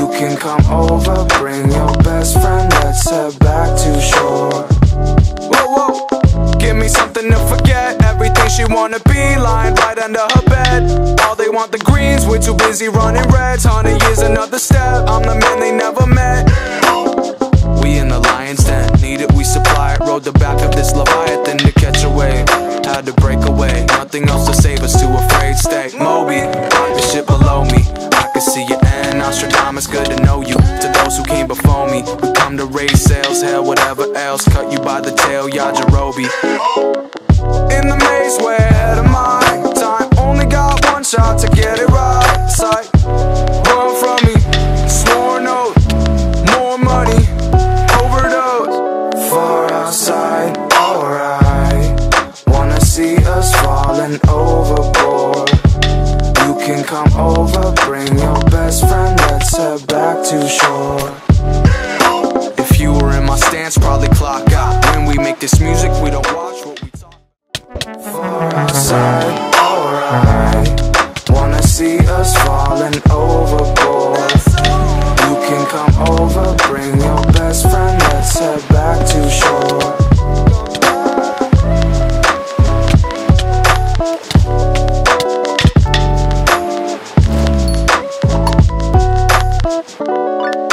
you can come over bring your Everything she wanna be lying right under her bed. All they want the greens, we're too busy running reds. Honey is another step. I'm the man they never met. We in the lion's den, need it, we supply it. Rode the back of this leviathan to catch a wave. Had to break away, nothing else to save us, too afraid. Stay Moby, ship below me. I can see your end, Nostradamus, good to know you. To those who came before me, we come to raise sails, hell, whatever else. Cut you by the tail, Yajirobe. In the maze, way ahead of my time. Only got one shot to get it right. Sight, run from me, sworn oath, more money, overdose. Far outside, alright. Wanna see us falling overboard. You can come over, bring your best friend, let's head back to shore. If you were in my stance, probably clock out. When we make this music, we don't see us falling overboard. You can come over, bring your best friend Let's head back to shore. Thank